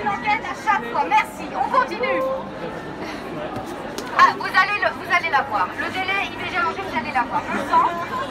une enquête à chaque fois. Merci. On continue. Ah, vous allez, le, vous allez la voir. Le délai il IVG allongé, vous allez la voir. Le sens.